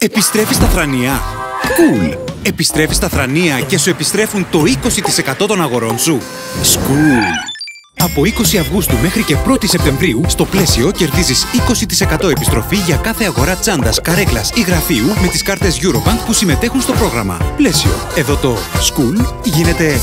Επιστρέφεις στα θρανία. Cool. Επιστρέφεις στα θρανία και σου επιστρέφουν το 20% των αγορών σου. School. Από 20 Αυγούστου μέχρι και 1η Σεπτεμβρίου, στο πλαίσιο κερδίζεις 20% επιστροφή για κάθε αγορά τσάντας, καρέκλας ή γραφείου με τις κάρτες Eurobank που συμμετέχουν στο πρόγραμμα. Πλαίσιο. Εδώ το School γίνεται...